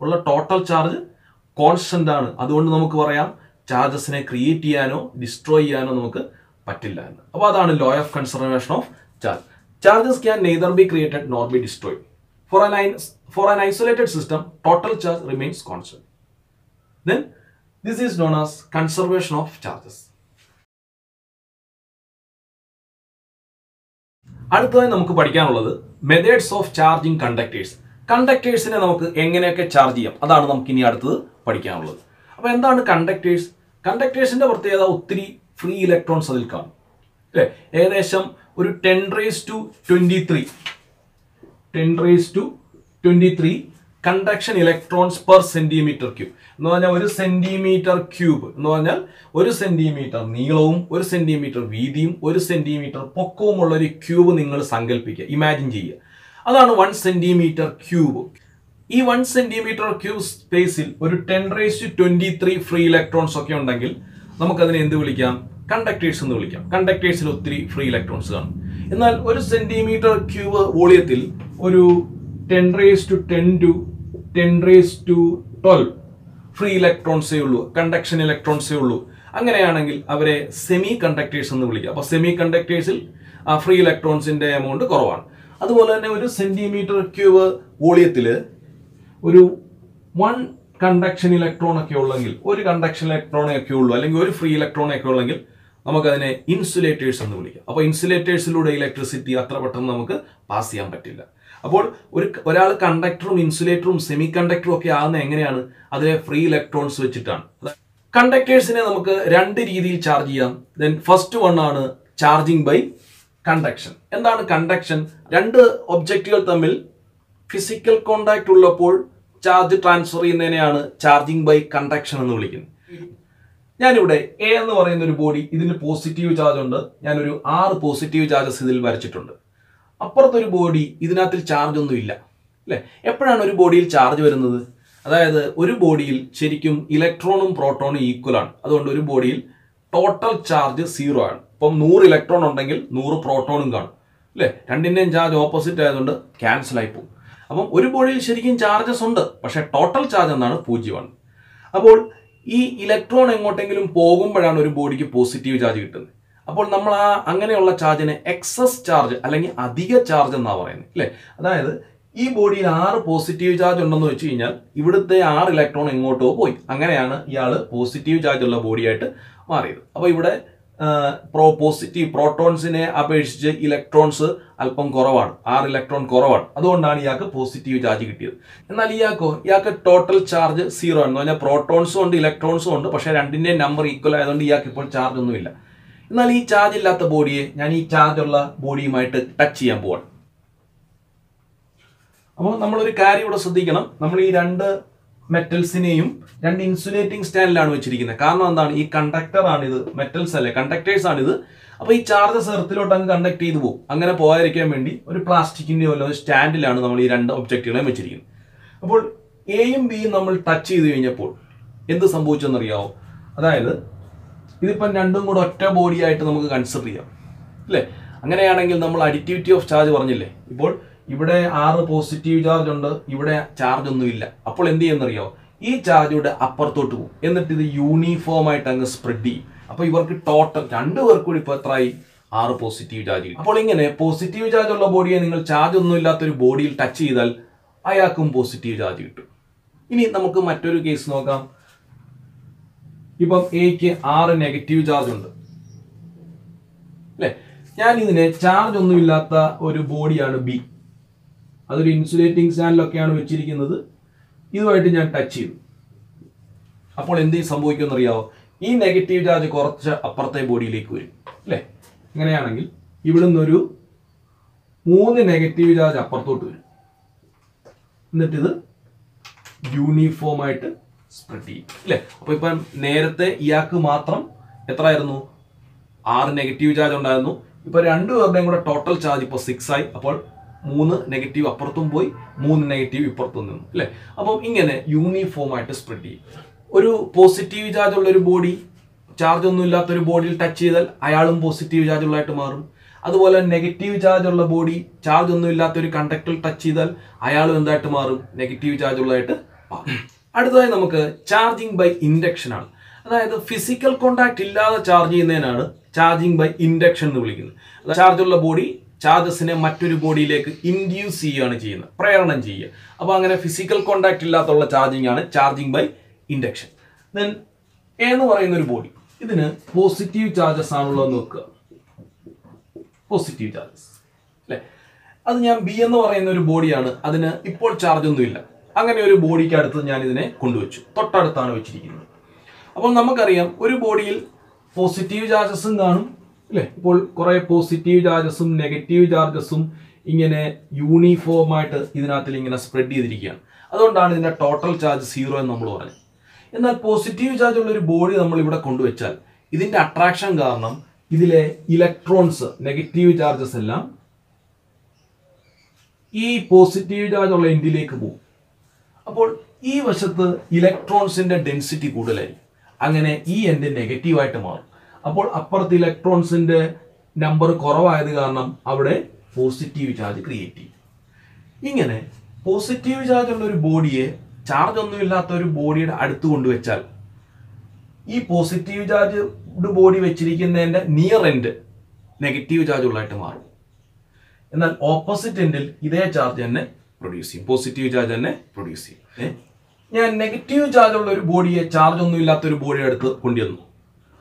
ഉള്ള ടോട്ടൽ ചാർജ് കോൺസ്റ്റന്റ് ആണ്. അതുകൊണ്ട് നമുക്ക് പറയാം ചാർജസിനെ ക്രിയേറ്റ് ചെയ്യാനോ ഡിസ്ട്രോയ് ചെയ്യാനോ നമുക്ക് പറ്റില്ല എന്ന്. അപ്പോൾ അതാണ് law of conservation of charge charges can neither be created nor be destroy for an for an isolated system total charge remains constant then this is known as conservation of charges അടുത്തതായി നമുക്ക് പഠിക്കാനുള്ളത് methods of charging conductors കണ്ടക്ടേഴ്സിനെ നമുക്ക് എങ്ങനെയൊക്കെ charge ചെയ്യാം? അതാണ് നമുക്ക് ഇനി അടുത്തത് പഠിക്കാനുള്ളത്. അപ്പോൾ എന്താണ് കണ്ടക്ടേഴ്സ് കണ്ടക്ടേഴ്സിന്റെ പ്രത്യേകത ഒത്തിരി ഫ്രീ ഇലക്ട്രോൺസ് അതിൽ കാണും. അല്ലേ? ഏകദേശം ഒരു ten raise to twenty three ten raise to twenty three conduction electrons per centimetre cube എന്ന് പറഞ്ഞാൽ ഒരു സെന്റിമീറ്റർ ക്യൂബ് എന്ന് പറഞ്ഞാൽ ഒരു സെന്റിമീറ്റർ നീളവും ഒരു സെന്റിമീറ്റർ വീതിയും ഒരു സെന്റിമീറ്റർ പൊക്കവുമുള്ള ഒരു ക്യൂബ് നിങ്ങൾ സങ്കല്പിക്കുക ഇമാജിൻ ചെയ്യുക. അതാണ് വൺ സെന്റിമീറ്റർ ക്യൂബ് ഈ വൺ സെന്റിമീറ്റർ ക്യൂബ് സ്പേസിൽ ഒരു ten raise to twenty three free electrons ഒക്കെ ഉണ്ടെങ്കിൽ നമുക്കതിനെ എന്ത് വിളിക്കാം? കണ്ടക്ടേഴ്സ് എന്ന് വിളിക്കാം. കണ്ടക്ടേഴ്സിൽ ഒത്തിരി ഫ്രീ ഇലക്ട്രോൺസ് കാണും. എന്നാൽ ഒരു സെന്റിമീറ്റർ ക്യൂബ് വോളിയത്തിൽ ഒരു ten raise to ten to ten raise to twelve free ഇലക്ട്രോൺസേ ഉള്ളൂ. കണ്ടക്ഷൻ ഇലക്ട്രോൺസേ ഉള്ളൂ. അങ്ങനെയാണെങ്കിൽ അവരെ സെമി കണ്ടക്ടേഴ്സ് എന്ന് വിളിക്കുക അപ്പോൾ സെമി കണ്ടക്ടേഴ്സിൽ ഫ്രീ ഇലക്ട്രോൺസിന്റെ എമൗണ്ട് കുറവാണ്. അതുപോലെ തന്നെ ഒരു സെന്റിമീറ്റർ ക്യൂബ് വോളിയത്തിൽ ഒരു വൺ കണ്ടക്ഷൻ ഇലക്ട്രോൺ ഒക്കെ ഉള്ളെങ്കിൽ ഒരു കണ്ടക്ഷൻ ഇലക്ട്രോണേ ഒക്കെ ഉള്ളൂ അല്ലെങ്കിൽ ഒരു ഫ്രീ ഇലക്ട്രോൺ ഒക്കെ ഉള്ളെങ്കിൽ നമുക്കതിനെ ഇൻസുലേറ്റേഴ്സ് എന്ന് വിളിക്കാം. അപ്പോൾ ഇൻസുലേറ്റേഴ്സിലൂടെ ഇലക്ട്രിസിറ്റി അത്ര പെട്ടെന്ന് നമുക്ക് പാസ് ചെയ്യാൻ പറ്റില്ല. അപ്പോൾ ഒരു ഒരാൾ കണ്ടക്ടറും ഇൻസുലേറ്ററും സെമി കണ്ടക്ടറും ഒക്കെ ആകുന്ന എങ്ങനെയാണ്? അതിലെ ഫ്രീ ഇലക്ട്രോൺസ് വെച്ചിട്ടാണ്. കണ്ടക്ടേഴ്സിനെ നമുക്ക് രണ്ട് രീതിയിൽ ചാർജ് ചെയ്യാം. ദെൻ ഫസ്റ്റ് വൺ ആണ് ചാർജിങ് ബൈ കണ്ടക്ഷൻ എന്താണ് കണ്ടക്ഷൻ രണ്ട് ഒബ്ജക്റ്റുകൾ തമ്മിൽ ഫിസിക്കൽ കോണ്ടാക്ട് ഉള്ളപ്പോൾ ചാർജ് ട്രാൻസ്ഫർ ചെയ്യുന്നതിനെയാണ് ചാർജിങ് ബൈ കണ്ടക്ഷൻ എന്ന് വിളിക്കുന്നത്. ഞാനിവിടെ എ എന്ന് പറയുന്ന ഒരു ബോഡി ഇതിന് പോസിറ്റീവ് ചാർജ് ഉണ്ട്. ഞാനൊരു ആറ് പോസിറ്റീവ് ചാർജസ് ഇതിൽ വരച്ചിട്ടുണ്ട്. അപ്പുറത്തൊരു ബോഡി ഇതിനകത്തിൽ ചാർജ് ഒന്നും ഇല്ല. അല്ലേ? എപ്പോഴാണ് ഒരു ബോഡിയിൽ ചാർജ് വരുന്നത്? അതായത് ഒരു ബോഡിയിൽ ശരിക്കും ഇലക്ട്രോണും പ്രോട്ടോണും ഈക്വൽ ആണ്. അതുകൊണ്ട് ഒരു ബോഡിയിൽ ടോട്ടൽ ചാർജ് സീറോ ആണ്. ഇപ്പം നൂറ് ഇലക്ട്രോൺ ഉണ്ടെങ്കിൽ നൂറ് പ്രോട്ടോണും കാണും. അല്ലേ? രണ്ടിന്റെയും ചാർജ് ഓപ്പോസിറ്റ് ആയതുകൊണ്ട് ക്യാൻസൽ ആയി പോകും. അപ്പം ഒരു ബോഡിയിൽ ശരിക്കും ചാർജസ് ഉണ്ട് പക്ഷേ ടോട്ടൽ ചാർജ് എന്നാണ് പൂജ്യമാണ്. അപ്പോൾ ഈ ഇലക്ട്രോൺ എങ്ങോട്ടെങ്കിലും പോകുമ്പോഴാണ് ഒരു ബോഡിക്ക് പോസിറ്റീവ് ചാർജ് കിട്ടുന്നത്. അപ്പോൾ നമ്മൾ ആ അങ്ങനെയുള്ള ചാർജിനെ എക്സസ് ചാർജ് അല്ലെങ്കിൽ അധിക ചാർജ് എന്നാണ് പറയുന്നത് അല്ലേ? അതായത് ഈ ബോഡിയിൽ ആറ് പോസിറ്റീവ് ചാർജ് ഉണ്ടെന്ന് വെച്ച് കഴിഞ്ഞാൽ ഇവിടുത്തെ ആറ് ഇലക്ട്രോൺ എങ്ങോട്ടോ പോയി. അങ്ങനെയാണ് ഇയാൾ പോസിറ്റീവ് ചാർജ് ഉള്ള ബോഡിയായിട്ട് മാറിയത്. അപ്പോൾ ഇവിടെ പ്രോ പോസിറ്റീവ് പ്രോട്ടോൺസിനെ അപേക്ഷിച്ച് ഇലക്ട്രോൺസ് അല്പം കുറവാണ്. ആറ് ഇലക്ട്രോൺ കുറവാണ്. അതുകൊണ്ടാണ് ഇയാൾക്ക് പോസിറ്റീവ് ചാർജ് കിട്ടിയത്. എന്നാൽ ഇയാൾക്ക് ഇയാൾക്ക് ടോട്ടൽ ചാർജ് സീറോ എന്ന് പറഞ്ഞാൽ പ്രോട്ടോൺസും ഉണ്ട് ഇലക്ട്രോൺസും ഉണ്ട് പക്ഷേ രണ്ടിന്റെ നമ്പർ ഈക്വൽ ആയതുകൊണ്ട് ഇയാൾക്ക് ഇപ്പോൾ ചാർജ് ഒന്നുമില്ല. എന്നാൽ ഈ ചാർജ് ഇല്ലാത്ത ബോഡിയെ ഞാൻ ഈ ചാർജ് ഉള്ള ബോഡിയുമായിട്ട് ടച്ച് ചെയ്യാൻ പോവാണ്. അപ്പോൾ നമ്മളൊരു കാര്യം ഇവിടെ ശ്രദ്ധിക്കണം. നമ്മൾ ഈ രണ്ട് മെറ്റൽസിനെയും രണ്ട് ഇൻസുലേറ്റിംഗ് സ്റ്റാൻഡിലാണ് വെച്ചിരിക്കുന്നത്. കാരണം എന്താണ്? ഈ കണ്ടക്ടർ ആണിത് മെറ്റൽസ് അല്ലേ? കണ്ടക്ടേഴ്സ് ആണിത്. അപ്പോൾ ഈ ചാർജസ് എർത്തിലോട്ട് അങ്ങ് കണ്ടക്ട് ചെയ്തു പോകും അങ്ങനെ പോകാതിരിക്കാൻ വേണ്ടി ഒരു പ്ലാസ്റ്റിക്കിന്റെ വല്ല ഒരു സ്റ്റാൻഡിലാണ് നമ്മൾ ഈ രണ്ട് ഒബ്ജക്റ്റുകളെയും വെച്ചിരിക്കുന്നത്. അപ്പോൾ എയും ബിയും നമ്മൾ ടച്ച് ചെയ്ത് കഴിഞ്ഞപ്പോൾ എന്ത് സംഭവിച്ചെന്നറിയാവോ? അതായത് ഇതിപ്പം രണ്ടും കൂടെ ഒറ്റ ബോഡിയായിട്ട് നമുക്ക് കൺസിഡർ ചെയ്യാം. അല്ലേ? അങ്ങനെയാണെങ്കിൽ നമ്മൾ അഡിറ്റിവിറ്റി ഓഫ് ചാർജ് പറഞ്ഞില്ലേ? ഇപ്പോൾ ഇവിടെ ആറ് പോസിറ്റീവ് ചാർജ് ഉണ്ട് ഇവിടെ ചാർജ് ഒന്നുമില്ല അപ്പോൾ എന്ത് ചെയ്യുന്നറിയോ ഈ ചാർജ് ഇവിടെ അപ്പുറത്തോട്ട് പോകും. എന്നിട്ട് ഇത് യൂണിഫോം ആയിട്ട് അങ്ങ് സ്പ്രെഡ് ചെയ്യും. അപ്പോൾ ഇവർക്ക് ടോട്ടൽ രണ്ടു പേർക്ക് കൂടി ഇപ്പോൾ എത്രയായി ആറ് പോസിറ്റീവ് ചാർജ് അപ്പോൾ ഇങ്ങനെ പോസിറ്റീവ് ചാർജ് ഉള്ള ബോഡിയെ നിങ്ങൾ ചാർജ് ഒന്നും ഇല്ലാത്ത ഒരു ബോഡിയിൽ ടച്ച് ചെയ്താൽ അയാൾക്കും പോസിറ്റീവ് ചാർജ് കിട്ടും. ഇനി നമുക്ക് മറ്റൊരു കേസ് നോക്കാം. ഇപ്പം എക്ക് ആറ് നെഗറ്റീവ് ചാർജ് ഉണ്ട്. അല്ലേ? ഞാൻ ഇതിനെ ചാർജ് ഒന്നുമില്ലാത്ത ഒരു ബോഡിയാണ് ബി അതൊരു ഇൻസുലേറ്റിംഗ് സാനിലൊക്കെയാണ് വെച്ചിരിക്കുന്നത്. ഇതുമായിട്ട് ഞാൻ ടച്ച് ചെയ്തു. അപ്പോൾ എന്ത് സംഭവിക്കുമെന്ന് അറിയാവോ ഈ നെഗറ്റീവ് ചാർജ് കുറച്ച് അപ്പുറത്തെ ബോഡിയിലേക്ക് വരും അല്ലേ? അങ്ങനെയാണെങ്കിൽ ഇവിടുന്ന് ഒരു മൂന്ന് നെഗറ്റീവ് ചാർജ് അപ്പുറത്തോട്ട് വരും. എന്നിട്ടിത് യൂണിഫോമായിട്ട് സ്പ്രെഡ് ചെയ്യും അല്ലേ? അപ്പോൾ ഇപ്പം നേരത്തെ ഇയാൾക്ക് മാത്രം എത്രയായിരുന്നു? ആറ് നെഗറ്റീവ് ചാർജ് ഉണ്ടായിരുന്നു. ഇപ്പോൾ രണ്ടുപേരുടെയും കൂടെ ടോട്ടൽ ചാർജ് ഇപ്പോൾ സിക്സ് ആയി. അപ്പോൾ മൂന്ന് നെഗറ്റീവ് അപ്പുറത്തും പോയി മൂന്ന് നെഗറ്റീവ് ഇപ്പുറത്തും നിന്നു അല്ലേ? അപ്പം ഇങ്ങനെ യൂണിഫോം ആയിട്ട് സ്പ്രെഡ് ചെയ്യും. ഒരു പോസിറ്റീവ് ചാർജ് ഉള്ള ഒരു ബോഡി ചാർജ് ഒന്നും ഇല്ലാത്ത ഒരു ബോഡിയിൽ ടച്ച് ചെയ്താൽ അയാളും പോസിറ്റീവ് ചാർജ് ഉള്ളതായിട്ട് മാറും. അതുപോലെ നെഗറ്റീവ് ചാർജ് ഉള്ള ബോഡി ചാർജ് ഒന്നും ഇല്ലാത്ത ഒരു കണ്ടക്ടറിൽ ടച്ച് ചെയ്താൽ അയാളും എന്തായിട്ട് മാറും? നെഗറ്റീവ് ചാർജ് ഉള്ളതായിട്ട് മാറും. അടുത്തതായി നമുക്ക് ചാർജിങ് ബൈ ഇൻഡക്ഷൻ ആണ്. അതായത് ഫിസിക്കൽ കോണ്ടാക്ട് ഇല്ലാതെ ചാർജ് ചെയ്യുന്നതിനാണ് ചാർജിങ് ബൈ ഇൻഡക്ഷൻ എന്ന് വിളിക്കുന്നത്. ചാർജ് ഉള്ള ബോഡി ചാർജസിനെ മറ്റൊരു ബോഡിയിലേക്ക് ഇൻഡ്യൂസ് ചെയ്യുകയാണ് ചെയ്യുന്നത് പ്രേരണം ചെയ്യുക. അപ്പോൾ അങ്ങനെ ഫിസിക്കൽ കോണ്ടാക്ട് ഇല്ലാത്തുള്ള ചാർജിങ് ആണ് ചാർജിങ് ബൈ ഇൻഡക്ഷൻ ദെൻ എന്ന് പറയുന്ന ഒരു ബോഡി ഇതിന് പോസിറ്റീവ് ചാർജസ് ആണുള്ളത് നോക്കുക. പോസിറ്റീവ് ചാർജസ് അല്ലേ? അത് ഞാൻ ബി എന്ന് പറയുന്ന ഒരു ബോഡിയാണ് അതിന് ഇപ്പോൾ ചാർജ് ഒന്നുമില്ല അങ്ങനെ ഒരു ബോഡിക്ക് അടുത്ത് ഞാൻ ഇതിനെ കൊണ്ടുവച്ചു. തൊട്ടടുത്താണ് വെച്ചിരിക്കുന്നത്. അപ്പോൾ നമുക്കറിയാം ഒരു ബോഡിയിൽ പോസിറ്റീവ് ചാർജസും കാണും അല്ലേ? ഇപ്പോൾ കുറേ പോസിറ്റീവ് ചാർജസും നെഗറ്റീവ് ചാർജസും ഇങ്ങനെ യൂണിഫോം ആയിട്ട് ഇതിനകത്തിൽ ഇങ്ങനെ സ്പ്രെഡ് ചെയ്തിരിക്കുകയാണ്. അതുകൊണ്ടാണ് ഇതിന്റെ ടോട്ടൽ ചാർജ് സീറോ എന്ന് നമ്മൾ പറഞ്ഞത്. എന്നാൽ പോസിറ്റീവ് ചാർജ് ഉള്ള ഒരു ബോഡി നമ്മൾ ഇവിടെ കൊണ്ടുവച്ചാൽ ഇതിന്റെ അട്രാക്ഷൻ കാരണം ഇതിലെ ഇലക്ട്രോൺസ് നെഗറ്റീവ് ചാർജസ് എല്ലാം ഈ പോസിറ്റീവ് ചാർജ് ഉള്ള എൻഡിലേക്ക് പോകും? അപ്പോൾ ഈ വശത്ത് ഇലക്ട്രോൺസിന്റെ ഡെൻസിറ്റി കൂടുതലായി അങ്ങനെ ഈ എൻഡ് നെഗറ്റീവായിട്ട് മാറും. അപ്പോൾ അപ്പുറത്ത് ഇലക്ട്രോൺസിന്റെ നമ്പർ കുറവായത് കാരണം അവിടെ പോസിറ്റീവ് ചാർജ് ക്രിയേറ്റ് ചെയ്യും ഇങ്ങനെ പോസിറ്റീവ് ചാർജ് ഉള്ള ഒരു ബോഡിയെ ചാർജ് ഒന്നുമില്ലാത്ത ഒരു ബോഡിയുടെ അടുത്ത് കൊണ്ടുവച്ചാൽ ഈ പോസിറ്റീവ് ചാർജ് ബോഡി വെച്ചിരിക്കുന്നതിന്റെ നിയർ എൻഡ് നെഗറ്റീവ് ചാർജ് ഉള്ളതായിട്ട് മാറും. എന്നാൽ ഓപ്പോസിറ്റ് എൻഡിൽ ഇതേ ചാർജ് തന്നെ പ്രൊഡ്യൂസ് ചെയ്യും. പോസിറ്റീവ് ചാർജ് തന്നെ പ്രൊഡ്യൂസ് ചെയ്യും. ഞാൻ നെഗറ്റീവ് ചാർജ് ഉള്ള ഒരു ബോഡിയെ ചാർജ് ഒന്നും ഇല്ലാത്ത ഒരു ബോഡിയുടെ അടുത്ത് കൊണ്ടുവന്നു.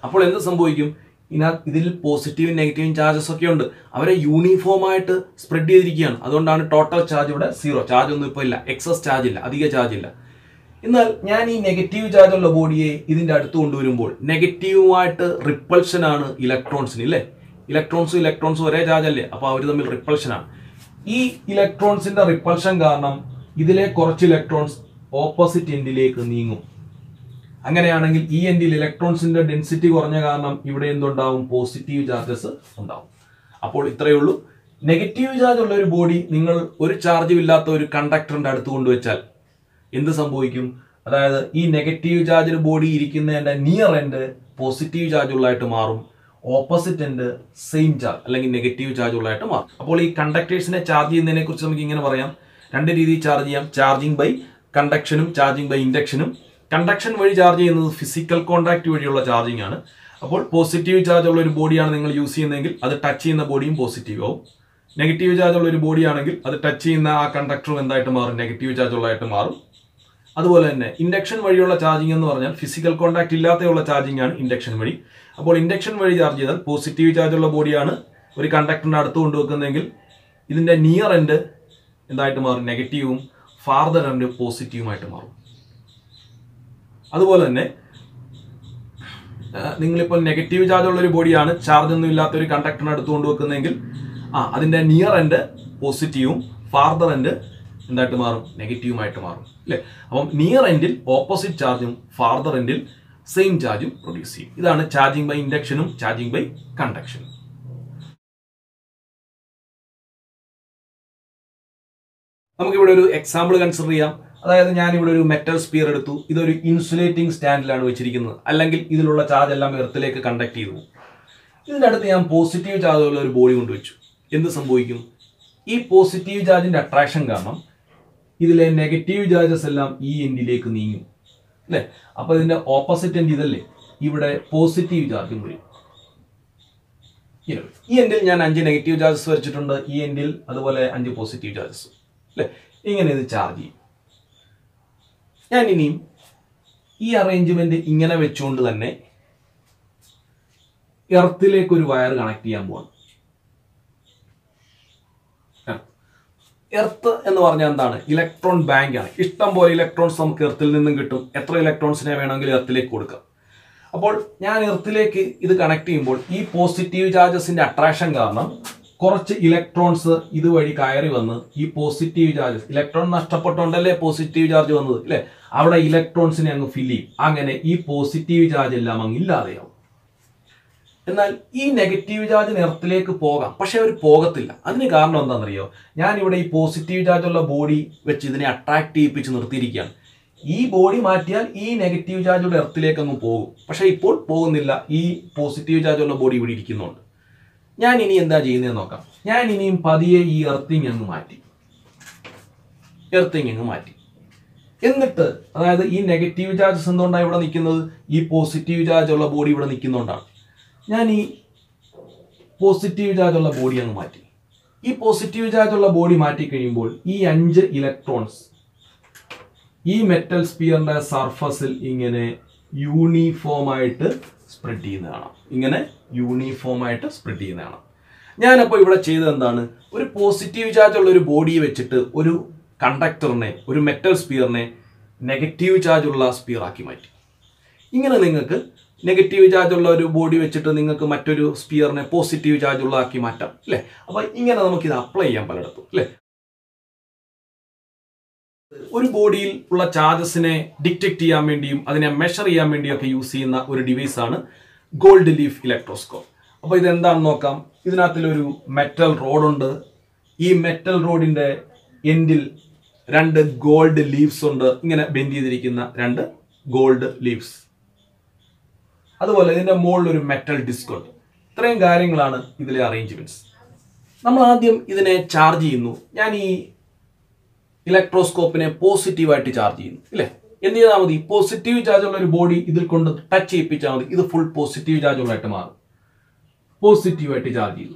അപ്പോൾ എന്ത് സംഭവിക്കും? ഇതിനകത്ത് ഇതിൽ പോസിറ്റീവും നെഗറ്റീവും ചാർജസ് ഒക്കെ ഉണ്ട്. അവരെ യൂണിഫോം ആയിട്ട് സ്പ്രെഡ് ചെയ്തിരിക്കുകയാണ്. അതുകൊണ്ടാണ് ടോട്ടൽ ചാർജ് ഇവിടെ സീറോ ചാർജ് ഒന്നും ഇപ്പോൾ ഇല്ല. എക്സസ് ചാർജ് ഇല്ല. അധിക ചാർജ് ഇല്ല. എന്നാൽ ഞാൻ ഈ നെഗറ്റീവ് ചാർജ് ഉള്ള ബോഡിയെ ഇതിന്റെ അടുത്ത് കൊണ്ടുവരുമ്പോൾ നെഗറ്റീവുമായിട്ട് റിപ്പൾഷൻ ആണ് ഇലക്ട്രോൺസിന് ഇല്ലേ? ഇലക്ട്രോൺസും ഇലക്ട്രോൺസും ഒരേ ചാർജ് അല്ലേ? അപ്പോൾ അവർ തമ്മിൽ റിപ്പൾഷൻ ആണ്. ഈ ഇലക്ട്രോൺസിന്റെ റിപ്പൾഷൻ കാരണം ഇതിലെ കുറച്ച് ഇലക്ട്രോൺസ് ഓപ്പോസിറ്റ് എൻഡിലേക്ക് നീങ്ങും. അങ്ങനെയാണെങ്കിൽ ഈ എൻഡിൽ ഇലക്ട്രോൺസിന്റെ ഡെൻസിറ്റി കുറഞ്ഞ കാരണം ഇവിടെ എന്തുണ്ടാവും? പോസിറ്റീവ് ചാർജസ് ഉണ്ടാവും. അപ്പോൾ ഇത്രയേ ഉള്ളൂ. നെഗറ്റീവ് ചാർജ് ഉള്ള ഒരു ബോഡി നിങ്ങൾ ഒരു ചാർജും ഇല്ലാത്ത ഒരു കണ്ടക്ടറിന്റെ അടുത്ത് കൊണ്ടുവച്ചാൽ എന്ത് സംഭവിക്കും? അതായത് ഈ നെഗറ്റീവ് ചാർജ് ബോഡി ഇരിക്കുന്നതിന്റെ നിയർ എൻഡ് പോസിറ്റീവ് ചാർജ് ഉള്ളതായിട്ട് മാറും. ഓപ്പോസിറ്റ് എൻഡ് സെയിം ചാർജ് അല്ലെങ്കിൽ നെഗറ്റീവ് ചാർജ് ഉള്ളതായിട്ട് മാറും. അപ്പോൾ ഈ കണ്ടക്ടേഴ്സിനെ ചാർജ് ചെയ്യുന്നതിനെ കുറിച്ച് നമുക്ക് ഇങ്ങനെ പറയാം. രണ്ട് രീതിയിൽ ചാർജ് ചെയ്യാം. ചാർജിങ് ബൈ കണ്ടക്ഷനും ചാർജിങ് ബൈ ഇൻഡക്ഷനും കണ്ടക്ഷൻ വഴി ചാർജ് ചെയ്യുന്നത് ഫിസിക്കൽ കോൺടാക്ട് വഴിയുള്ള ചാർജിങ് ആണ്. അപ്പോൾ പോസിറ്റീവ് ചാർജ് ഉള്ള ഒരു ബോഡിയാണ് നിങ്ങൾ യൂസ് ചെയ്യുന്നതെങ്കിൽ അത് ടച്ച് ചെയ്യുന്ന ബോഡിയും പോസിറ്റീവ് ആവും. നെഗറ്റീവ് ചാർജ് ഉള്ള ഒരു ബോഡിയാണെങ്കിൽ അത് ടച്ച് ചെയ്യുന്ന ആ കണ്ടക്ടറും എന്തായിട്ട് മാറും? നെഗറ്റീവ് ചാർജ് ഉള്ളതായിട്ട് മാറും. അതുപോലെ തന്നെ ഇൻഡക്ഷൻ വഴിയുള്ള ചാർജിങ് എന്ന് പറഞ്ഞാൽ ഫിസിക്കൽ കോൺടാക്ട് ഇല്ലാതെയുള്ള ചാർജിങ് ആണ് ഇൻഡക്ഷൻ വഴി. അപ്പോൾ ഇൻഡക്ഷൻ വഴി ചാർജ് ചെയ്താൽ പോസിറ്റീവ് ചാർജ് ഉള്ള ബോഡിയാണ് ഒരു കണ്ടക്ടറിന്റെ അടുത്ത് കൊണ്ടുവെക്കുന്നതെങ്കിൽ ഇതിന്റെ നിയർ എൻഡ് എന്തായിട്ട് മാറും? നെഗറ്റീവും ഫാർദർ എൻഡ് പോസിറ്റീവുമായിട്ട് മാറും. അതുപോലെ തന്നെ നിങ്ങളിപ്പോൾ നെഗറ്റീവ് ചാർജ് ഉള്ള ഒരു ബോഡിയാണ് ചാർജ് ഒന്നും ഇല്ലാത്ത ഒരു കണ്ടക്ടറിന് അടുത്ത് കൊണ്ടുവെക്കുന്നതെങ്കിൽ ആ അതിന്റെ നിയർ എൻഡ് പോസിറ്റീവും ഫാർദർ എൻഡ് എന്തായിട്ട് മാറും? നെഗറ്റീവുമായിട്ട് മാറും അല്ലേ? അപ്പം നിയർ എൻഡിൽ ഓപ്പോസിറ്റ് ചാർജും ഫാർദർ എൻഡിൽ സെയിം ചാർജും പ്രൊഡ്യൂസ് ചെയ്യും. ഇതാണ് ചാർജിങ് ബൈ ഇൻഡക്ഷനും ചാർജിങ് ബൈ കണ്ടക്ഷനും നമുക്കിവിടെ ഒരു എക്സാമ്പിൾ കൺസിഡർ ചെയ്യാം. അതായത് ഞാൻ ഇവിടെ ഒരു മെറ്റൽ സ്പിയർ എടുത്തു. ഇതൊരു ഇൻസുലേറ്റിംഗ് സ്റ്റാൻഡിലാണ് വെച്ചിരിക്കുന്നത്. അല്ലെങ്കിൽ ഇതിലുള്ള ചാർജ് എല്ലാം എർത്തിലേക്ക് കണ്ടക്ട് ചെയ്തു. ഇതിന്റെ അടുത്ത് ഞാൻ പോസിറ്റീവ് ചാർജ് ഉള്ള ഒരു ബോഡി കൊണ്ടുവച്ചു എന്ത് സംഭവിക്കും? ഈ പോസിറ്റീവ് ചാർജിന്റെ അട്രാക്ഷൻ കാരണം ഇതിലെ നെഗറ്റീവ് ചാർജസ് എല്ലാം ഈ എൻഡിലേക്ക് നീങ്ങും. അല്ലേ? അപ്പൊ ഇതിന്റെ ഓപ്പോസിറ്റ് എൻഡ് ഇതല്ലേ? ഇവിടെ പോസിറ്റീവ് ചാർജും വരും. ഈ എൻഡിൽ ഞാൻ അഞ്ച് നെഗറ്റീവ് ചാർജസ് വരച്ചിട്ടുണ്ട്. ഈ എൻഡിൽ അതുപോലെ അഞ്ച് പോസിറ്റീവ് ചാർജസ് അല്ലേ? ഇങ്ങനെ ഇത് ചാർജ് ചെയ്യും. ഞാൻ ഇനിയും ഈ അറേഞ്ച്മെന്റ് ഇങ്ങനെ വെച്ചുകൊണ്ട് തന്നെ എർത്തിലേക്ക് ഒരു വയർ കണക്ട് ചെയ്യാൻ പോവാണ്. എർത്ത് എന്ന് പറഞ്ഞാൽ എന്താണ്? ഇലക്ട്രോൺ ബാങ്ക് ആണ്. ഇഷ്ടം പോലെ ഇലക്ട്രോൺസ് നമുക്ക് എർത്തിൽ നിന്നും കിട്ടും. എത്ര ഇലക്ട്രോൺസിനെ വേണമെങ്കിലും എർത്തിലേക്ക് കൊടുക്കാം. അപ്പോൾ ഞാൻ എർത്തിലേക്ക് ഇത് കണക്ട് ചെയ്യുമ്പോൾ ഈ പോസിറ്റീവ് ചാർജസിന്റെ അട്രാക്ഷൻ കാരണം കുറച്ച് ഇലക്ട്രോൺസ് ഇതുവഴി കയറി വന്ന് ഈ പോസിറ്റീവ് ചാർജസ് ഇലക്ട്രോൺ നഷ്ടപ്പെട്ടുകൊണ്ടല്ലേ പോസിറ്റീവ് ചാർജ് വന്നത് അല്ലേ? അവിടെ ഇലക്ട്രോൺസിനെ അങ്ങ് ഫില്ല് ചെയ്യും. അങ്ങനെ ഈ പോസിറ്റീവ് ചാർജ് എല്ലാം അങ്ങ് ഇല്ലാതെയാവും. എന്നാൽ ഈ നെഗറ്റീവ് ചാർജ് നിറത്തിലേക്ക് പോകാം. പക്ഷെ അവർ പോകത്തില്ല. അതിന് കാരണം എന്താണെന്നറിയോ? ഞാൻ ഇവിടെ ഈ പോസിറ്റീവ് ചാർജ് ഉള്ള ബോഡി വെച്ച് ഇതിനെ അട്രാക്ട് ചെയ്യിപ്പിച്ച് നിർത്തിയിരിക്കുകയാണ്. ഈ ബോഡി മാറ്റിയാൽ ഈ നെഗറ്റീവ് ചാർജുടെ എർത്തിലേക്ക് അങ്ങ് പോകും. പക്ഷെ ഇപ്പോൾ പോകുന്നില്ല. ഈ പോസിറ്റീവ് ചാർജ് ഉള്ള ബോഡി ഇവിടെ ഇരിക്കുന്നുണ്ട്. ഞാൻ ഇനി എന്താ ചെയ്യുന്നതെന്ന് നോക്കാം. ഞാൻ ഇനിയും പതിയെ ഈ എർത്തിങ് അങ്ങ് മാറ്റി. എർത്തിങ് അങ്ങ് മാറ്റി. എന്നിട്ട് അതായത് ഈ നെഗറ്റീവ് ചാർജസ് എന്തുകൊണ്ടാണ് ഇവിടെ നിൽക്കുന്നത്? ഈ പോസിറ്റീവ് ചാർജ് ഉള്ള ബോഡി ഇവിടെ നിൽക്കുന്നതുകൊണ്ടാണ്. ഞാൻ ഈ പോസിറ്റീവ് ചാർജ് ഉള്ള ബോഡി അങ്ങ് മാറ്റി. ഈ പോസിറ്റീവ് ചാർജ് ഉള്ള ബോഡി മാറ്റി കഴിയുമ്പോൾ ഈ അഞ്ച് ഇലക്ട്രോൺസ് ഈ മെറ്റൽ സ്പിയറിന്റെ സർഫസിൽ ഇങ്ങനെ യൂണിഫോം ആയിട്ട് സ്പ്രെഡ് ചെയ്യുന്ന കാണാം. ഇങ്ങനെ യൂണിഫോം ആയിട്ട് സ്പ്രെഡ് ചെയ്യുന്ന കാണാം. ഞാനപ്പോൾ ഇവിടെ ചെയ്തത് എന്താണ്? ഒരു പോസിറ്റീവ് ചാർജ് ഉള്ള ഒരു ബോഡി വെച്ചിട്ട് ഒരു കണ്ടക്ടറിനെ ഒരു മെറ്റൽ സ്പിയറിനെ നെഗറ്റീവ് ചാർജ് ഉള്ള സ്പിയർ ആക്കി മാറ്റി. ഇങ്ങനെ നിങ്ങൾക്ക് നെഗറ്റീവ് ചാർജ് ഉള്ള ഒരു ബോഡി വെച്ചിട്ട് നിങ്ങൾക്ക് മറ്റൊരു സ്പിയറിനെ പോസിറ്റീവ് ചാർജ് ഉള്ള ആക്കി മാറ്റാം അല്ലേ അപ്പോൾ ഇങ്ങനെ നമുക്ക് ഇത് അപ്ലൈ ചെയ്യാൻ പലയിടത്തും അല്ലേ ഒരു ബോഡിയിൽ ഉള്ള ചാർജസിനെ ഡിറ്റക്ട് ചെയ്യാൻ വേണ്ടിയും അതിനെ മെഷർ ചെയ്യാൻ വേണ്ടിയും ഒക്കെ യൂസ് ചെയ്യുന്ന ഒരു ഡിവൈസ് ആണ് ഗോൾഡ് ലീഫ് ഇലക്ട്രോസ്കോപ്പ് അപ്പോൾ ഇത് എന്താണെന്ന് നോക്കാം? ഇതിനകത്തിലൊരു മെറ്റൽ റോഡുണ്ട് ഈ മെറ്റൽ റോഡിന്റെ എൻഡിൽ രണ്ട് ഗോൾഡ് ലീവ്സ് ഉണ്ട്. ഇങ്ങനെ ബെൻഡ് ചെയ്തിരിക്കുന്ന രണ്ട് ഗോൾഡ് ലീവ്സ് അതുപോലെ ഇതിന്റെ മുകളിൽ ഒരു മെറ്റൽ ഡിസ്ക് ഉണ്ട്. ഇത്രയും കാര്യങ്ങളാണ് ഇതിലെ അറേഞ്ച്മെന്റ്സ് നമ്മൾ ആദ്യം ഇതിനെ ചാർജ് ചെയ്യുന്നു. ഞാൻ ഈ ഇലക്ട്രോസ്കോപ്പിനെ പോസിറ്റീവായിട്ട് ചാർജ് ചെയ്യുന്നു. ഇല്ലേ? എന്ത് ചെയ്താൽ മതി? പോസിറ്റീവ് ചാർജ് ഉള്ള ഒരു ബോഡി ഇതിൽ കൊണ്ട് ടച്ച് ചെയ്യിപ്പിച്ചാൽ മതി. ഇത് ഫുൾ പോസിറ്റീവ് ചാർജ് ഉള്ളതായിട്ട് മാറും. പോസിറ്റീവായിട്ട് ചാർജ് ചെയ്തു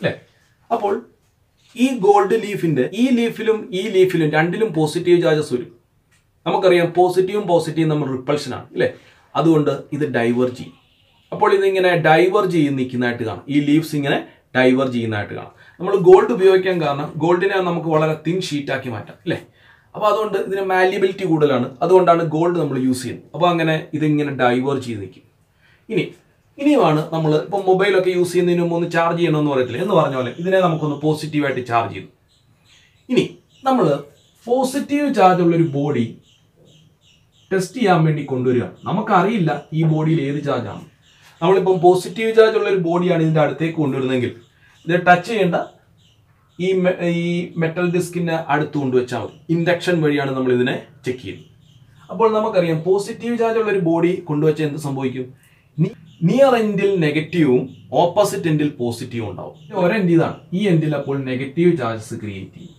അല്ലേ അപ്പോൾ ഈ ഗോൾഡ് ലീഫിന്റെ ഈ ലീഫിലും ഈ ലീഫിലും രണ്ടിലും പോസിറ്റീവ് ചാർജസ് വരും. നമുക്കറിയാം പോസിറ്റീവും പോസിറ്റീവും നമ്മൾ റിപ്പൾഷൻ ആണ് അല്ലേ? അതുകൊണ്ട് ഇത് ഡൈവേർജ് ചെയ്യും. അപ്പോൾ ഇതിങ്ങനെ ഡൈവേർജ് ചെയ്ത് നിൽക്കുന്നതായിട്ട് കാണാം. ഈ ലീവ്സ് ഇങ്ങനെ ഡൈവേർജ് ചെയ്യുന്നതായിട്ട് കാണാം. നമ്മൾ ഗോൾഡ് ഉപയോഗിക്കാൻ കാരണം ഗോൾഡിനെ നമുക്ക് വളരെ തിൻ ഷീറ്റാക്കി മാറ്റാം അല്ലേ? അപ്പോൾ അതുകൊണ്ട് ഇതിന് മാലിയബിലിറ്റി കൂടുതലാണ്. അതുകൊണ്ടാണ് ഗോൾഡ് നമ്മൾ യൂസ് ചെയ്യുന്നത്. അപ്പോൾ അങ്ങനെ ഇതിങ്ങനെ ഡൈവേർജ് ചെയ്ത് നിൽക്കും. ഇനി ഇനിയുമാണ് നമ്മൾ ഇപ്പം മൊബൈലൊക്കെ യൂസ് ചെയ്യുന്നതിന് മുമ്പ് ഒന്ന് ചാർജ് ചെയ്യണമെന്ന് പറയത്തില്ല? എന്ന് പറഞ്ഞ പോലെ ഇതിനെ നമുക്കൊന്ന് പോസിറ്റീവായിട്ട് ചാർജ് ചെയ്യും ഇനി നമ്മൾ പോസിറ്റീവ് ചാർജ് ഉള്ളൊരു ബോഡി ടെസ്റ്റ് ചെയ്യാൻ വേണ്ടി കൊണ്ടുവരിക നമുക്കറിയില്ല ഈ ബോഡിയിൽ ഏത് ചാർജാണ് നമ്മളിപ്പം പോസിറ്റീവ് ചാർജ് ഉള്ള ഒരു ബോഡിയാണ് ഇതിന്റെ അടുത്തേക്ക് കൊണ്ടുവരുന്നതെങ്കിൽ ഇത് ടച്ച് ചെയ്യേണ്ട ഈ ഈ മെറ്റൽ ഡിസ്കിന്റെ അടുത്ത് കൊണ്ടുവച്ചാൽ മതി. ഇൻഡക്ഷൻ വഴിയാണ് നമ്മൾ ഇതിനെ ചെക്ക് ചെയ്യുന്നത്. അപ്പോൾ നമുക്കറിയാം പോസിറ്റീവ് ചാർജ് ഉള്ള ഒരു ബോഡി കൊണ്ടുവച്ചാൽ എന്ത് സംഭവിക്കും? നിയർ എൻഡിൽ നെഗറ്റീവും ഓപ്പോസിറ്റ് എൻഡിൽ പോസിറ്റീവും ഉണ്ടാവും. ഒരെൻഡ് ഇതാണ്. ഈ എൻഡിൽ അപ്പോൾ നെഗറ്റീവ് ചാർജസ് ക്രിയേറ്റ് ചെയ്യും.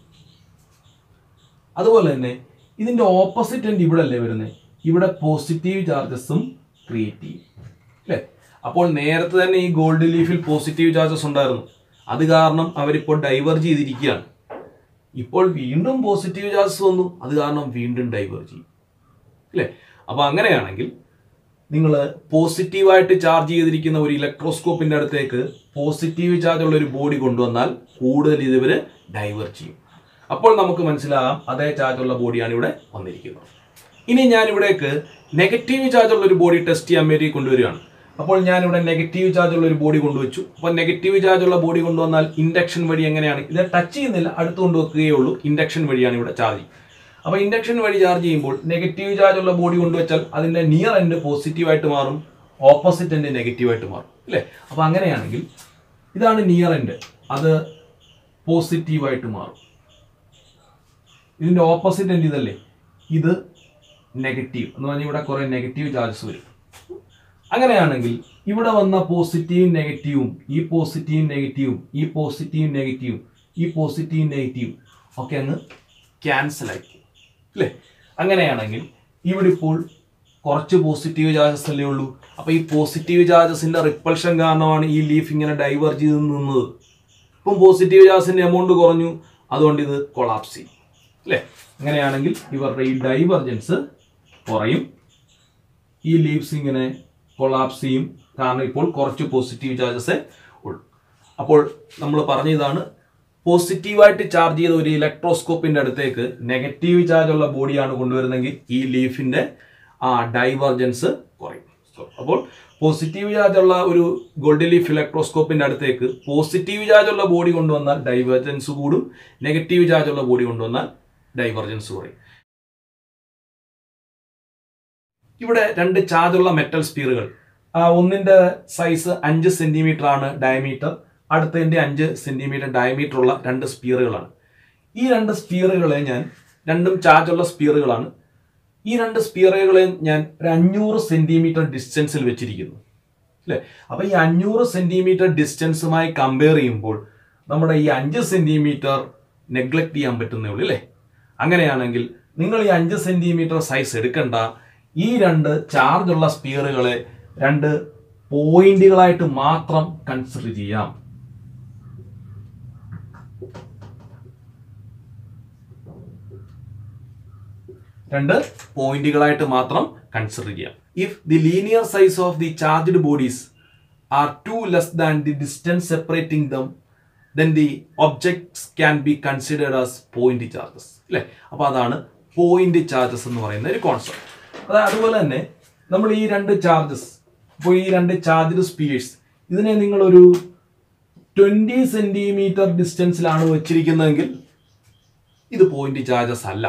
അതുപോലെ തന്നെ ഇതിന്റെ ഓപ്പോസിറ്റ് എൻഡ് ഇവിടെ അല്ലേ വരുന്നത് ഇവിടെ പോസിറ്റീവ് ചാർജസും ക്രിയേറ്റ് ചെയ്യും. അല്ലേ? അപ്പോൾ നേരത്തെ തന്നെ ഈ ഗോൾഡ് ലീഫിൽ പോസിറ്റീവ് ചാർജസ് ഉണ്ടായിരുന്നു. അത് കാരണം അവരിപ്പോൾ ഡൈവേർജ് ചെയ്തിരിക്കുകയാണ്. ഇപ്പോൾ വീണ്ടും പോസിറ്റീവ് ചാർജസ് വന്നു. അത് കാരണം വീണ്ടും ഡൈവേർജ് ചെയ്യും. അല്ലേ? അപ്പോൾ അങ്ങനെയാണെങ്കിൽ നിങ്ങൾ പോസിറ്റീവായിട്ട് ചാർജ് ചെയ്തിരിക്കുന്ന ഒരു ഇലക്ട്രോസ്കോപ്പിന്റെ അടുത്തേക്ക് പോസിറ്റീവ് ചാർജ് ഉള്ള ഒരു ബോഡി കൊണ്ടുവന്നാൽ കൂടുതൽ ഇതിവർ ഡൈവേർട്ട് ചെയ്യും. അപ്പോൾ നമുക്ക് മനസ്സിലാകാം അതേ ചാർജ് ഉള്ള ബോഡിയാണ് ഇവിടെ വന്നിരിക്കുന്നത്. ഇനി ഞാൻ ഇവിടേക്ക് നെഗറ്റീവ് ചാർജ് ഉള്ള ഒരു ബോഡി ടെസ്റ്റ് ചെയ്യാൻ വേണ്ടി കൊണ്ടുവരികയാണ്. അപ്പോൾ ഞാൻ ഇവിടെ നെഗറ്റീവ് ചാർജ് ഉള്ള ഒരു ബോഡി കൊണ്ടുവച്ചു. അപ്പോൾ നെഗറ്റീവ് ചാർജ് ഉള്ള ബോഡി കൊണ്ടുവന്നാൽ ഇൻഡക്ഷൻ വഴി എങ്ങനെയാണ്? ഇത് ടച്ച് ചെയ്യുന്നില്ല അടുത്ത് കൊണ്ടുവെക്കുകയേ ഉള്ളൂ. ഇൻഡക്ഷൻ വഴിയാണ് ഇവിടെ ചാർജ് അപ്പോൾ ഇൻഡക്ഷൻ വഴി ചാർജ് ചെയ്യുമ്പോൾ നെഗറ്റീവ് ചാർജ് ഉള്ള ബോഡി കൊണ്ടുവച്ചാൽ അതിന്റെ നിയർ എൻഡ് പോസിറ്റീവ് ആയിട്ട് മാറും ഓപ്പോസിറ്റ് എൻഡ് നെഗറ്റീവ് ആയിട്ട് മാറും അല്ലേ? അപ്പോൾ അങ്ങനെയാണെങ്കിൽ ഇതാണ് നിയർ എൻഡ് അത് പോസിറ്റീവ് ആയിട്ട് മാറും. ഇതിന്റെ ഓപ്പോസിറ്റ് എൻഡ് ഇതല്ലേ? ഇത് നെഗറ്റീവ് എന്ന് പറഞ്ഞാൽ ഇവിടെ കുറെ നെഗറ്റീവ് ചാർജസ് വരും. അങ്ങനെയാണെങ്കിൽ ഇവിടെ വന്ന പോസിറ്റീവും നെഗറ്റീവും ഈ പോസിറ്റീവും നെഗറ്റീവും ഈ പോസിറ്റീവും നെഗറ്റീവും ഈ പോസിറ്റീവും നെഗറ്റീവും ഒക്കെ അങ്ങ് ക്യാൻസൽ ആയി. അല്ലേ അങ്ങനെയാണെങ്കിൽ ഇവിടെ ഇപ്പോൾ കുറച്ച് പോസിറ്റീവ് ചാർജസ് അല്ലേ ഉള്ളൂ. അപ്പോൾ ഈ പോസിറ്റീവ് ചാർജസിന്റെ റിപ്പൾഷൻ കാരണമാണ് ഈ ലീഫ് ഇങ്ങനെ ഡൈവേർജ് ചെയ്ത് നിന്നത്. ഇപ്പം പോസിറ്റീവ് ചാർജസിന്റെ എമൗണ്ട് കുറഞ്ഞു. അതുകൊണ്ട് ഇത് കൊളാപ്സ് ചെയ്യും. അല്ലേ അങ്ങനെയാണെങ്കിൽ ഇവരുടെ ഈ ഡൈവർജൻസ് കുറയും. ഈ ലീവ്സ് ഇങ്ങനെ കൊളാപ്സ് ചെയ്യും. കാരണം ഇപ്പോൾ കുറച്ച് പോസിറ്റീവ് ചാർജസേ ഉള്ളൂ. അപ്പോൾ നമ്മൾ പറഞ്ഞതാണ് പോസിറ്റീവായിട്ട് ചാർജ് ചെയ്ത ഒരു ഇലക്ട്രോസ്കോപ്പിന്റെ അടുത്തേക്ക് നെഗറ്റീവ് ചാർജ് ഉള്ള ബോഡിയാണ് കൊണ്ടുവരുന്നെങ്കിൽ ഈ ലീഫിന്റെ ആ ഡൈവർജൻസ് കുറയും. അപ്പോൾ പോസിറ്റീവ് ചാർജ് ഉള്ള ഒരു ഗോൾഡ് ലീഫ് ഇലക്ട്രോസ്കോപ്പിന്റെ അടുത്തേക്ക് പോസിറ്റീവ് ചാർജ് ഉള്ള ബോഡി കൊണ്ടുവന്നാൽ ഡൈവർജൻസ് കൂടും നെഗറ്റീവ് ചാർജ് ഉള്ള ബോഡി കൊണ്ടുവന്നാൽ ഡൈവർജൻസ് കുറയും. ഇവിടെ രണ്ട് ചാർജ് ഉള്ള മെറ്റൽ സ്പീറുകൾ. ഒന്നിന്റെ സൈസ് അഞ്ച് സെന്റിമീറ്റർ ആണ് ഡയമീറ്റർ അടുത്തതിന്റെ അഞ്ച് സെന്റിമീറ്റർ ഡയമീറ്റർ ഉള്ള രണ്ട് സ്പീറുകളാണ് ഈ രണ്ട് സ്പീറുകളെ ഞാൻ രണ്ടും ചാർജുള്ള സ്പീറുകളാണ് ഈ രണ്ട് സ്പീറുകളെ ഞാൻ ഒരു അഞ്ഞൂറ് സെന്റിമീറ്റർ ഡിസ്റ്റൻസിൽ വെച്ചിരിക്കുന്നു. അല്ലേ? അപ്പോൾ ഈ അഞ്ഞൂറ് സെന്റിമീറ്റർ ഡിസ്റ്റൻസുമായി കമ്പയർ ചെയ്യുമ്പോൾ നമ്മുടെ ഈ അഞ്ച് സെന്റിമീറ്റർ നെഗ്ലക്ട് ചെയ്യാൻ പറ്റുന്നേ ഉള്ളൂ അല്ലേ അങ്ങനെയാണെങ്കിൽ നിങ്ങൾ ഈ അഞ്ച് സെന്റിമീറ്റർ സൈസ് എടുക്കണ്ട. ഈ രണ്ട് ചാർജുള്ള ഉള്ള സ്പിയറുകളെ രണ്ട് പോയിന്റുകളായിട്ട് മാത്രം കൺസിഡർ ചെയ്യാം. രണ്ട് പോയിന്റുകളായിട്ട് മാത്രം കൺസിഡർ ചെയ്യാം. If the linear size of the charged bodies are too less than the distance separating them then the objects can be considered as point charges അല്ലേ അപ്പോൾ അതാണ് പോയിന്റ് ചാർജസ് എന്ന് പറയുന്ന ഒരു കോൺസെപ്റ്റ് അതായത് അതുപോലെ തന്നെ നമ്മൾ ഈ രണ്ട് ചാർജസ് ഇപ്പോൾ ഈ രണ്ട് ചാർജ്ഡ് സ്പീഡ്സ് ഇതിനെ നിങ്ങൾ ഒരു ട്വന്റി സെന്റിമീറ്റർ ഡിസ്റ്റൻസിലാണ് വെച്ചിരിക്കുന്നതെങ്കിൽ ഇത് പോയിന്റ് ചാർജസ് അല്ല.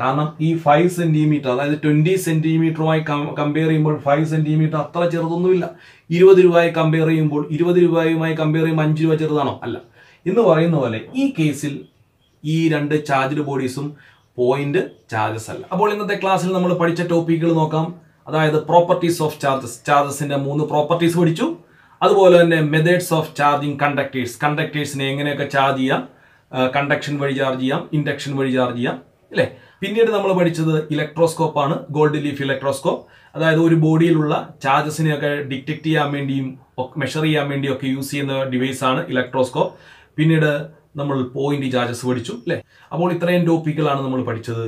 കാരണം ഈ ഫൈവ് സെന്റിമീറ്റർ അതായത് ട്വന്റി സെന്റിമീറ്ററുമായി കമ്പയർ ചെയ്യുമ്പോൾ ഫൈവ് സെന്റിമീറ്റർ അത്ര ചെറുതൊന്നുമില്ല. ഇരുപത് രൂപയായി കമ്പയർ ചെയ്യുമ്പോൾ ഇരുപത് രൂപയുമായി കമ്പയർ ചെയ്യുമ്പോൾ അഞ്ച് രൂപ ചെറുതാണോ? അല്ല. എന്ന് പറയുന്ന പോലെ ഈ കേസിൽ ഈ രണ്ട് ചാർജ്ഡ് ബോഡീസും പോയിന്റ് ചാർജസ് അല്ല. അപ്പോൾ ഇന്നത്തെ ക്ലാസ്സിൽ നമ്മൾ പഠിച്ച ടോപ്പിക്കുകൾ നോക്കാം. അതായത് പ്രോപ്പർട്ടീസ് ഓഫ് ചാർജസ് ചാർജസിന്റെ മൂന്ന് പ്രോപ്പർട്ടീസ് പഠിച്ചു. അതുപോലെ തന്നെ മെത്തേഡ്സ് ഓഫ് ചാർജിങ് കണ്ടക്ടേഴ്സ് കണ്ടക്ടേഴ്സിനെ എങ്ങനെയൊക്കെ ചാർജ് ചെയ്യാം? കണ്ടക്ഷൻ വഴി ചാർജ് ചെയ്യാം. ഇൻഡക്ഷൻ വഴി ചാർജ് ചെയ്യാം. അല്ലേ പിന്നീട് നമ്മൾ പഠിച്ചത് ഇലക്ട്രോസ്കോപ്പ് ആണ് ഗോൾഡ് ലീഫ് ഇലക്ട്രോസ്കോപ്പ്. അതായത് ഒരു ബോഡിയിലുള്ള ചാർജസിനെയൊക്കെ ഡിറ്റക്ട് ചെയ്യാൻ വേണ്ടിയും മെഷർ ചെയ്യാൻ വേണ്ടിയും ഒക്കെ യൂസ് ചെയ്യുന്ന ഡിവൈസ് ആണ് ഇലക്ട്രോസ്കോപ്പ്. പിന്നീട് നമ്മൾ പോയിന്റ് ചാർജസ് പഠിച്ചു അല്ലേ? അപ്പോൾ ഇത്രയും ടോപ്പിക്കുകളാണ് നമ്മൾ പഠിച്ചത്.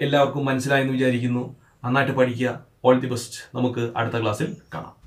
എല്ലാവർക്കും മനസ്സിലായെന്ന് വിചാരിക്കുന്നു. നന്നായിട്ട് പഠിക്കുക. ഓൾ ദി ബെസ്റ്റ് നമുക്ക് അടുത്ത ക്ലാസ്സിൽ കാണാം.